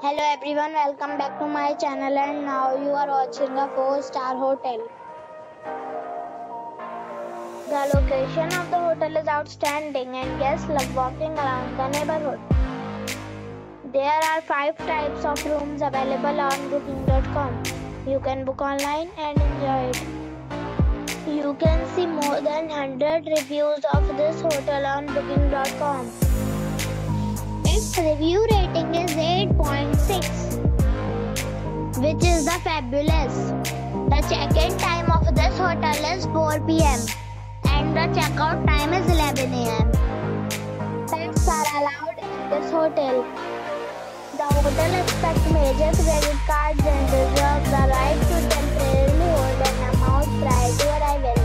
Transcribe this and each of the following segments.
Hello everyone, welcome back to my channel and now you are watching a 4 star hotel. The location of the hotel is outstanding and guests love walking around the neighborhood. There are 5 types of rooms available on booking.com. You can book online and enjoy it. You can see more than 100 reviews of this hotel on booking.com. Its review rating is 8.6, which is the fabulous. The check-in time of this hotel is 4 pm and the checkout time is 11 am. Pets are allowed in this hotel. The hotel accepts major credit cards and reserves the right to temporarily hold an amount prior to arrival.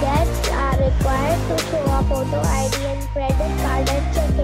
Guests are required to show a photo ID and credit card at check-in.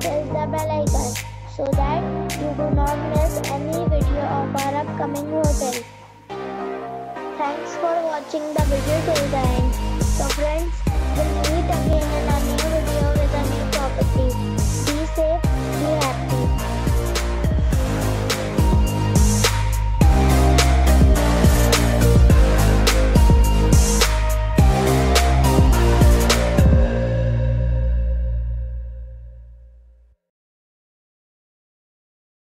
press the bell icon so that you do not miss any video of our upcoming hotel. Thanks for watching the video till the end.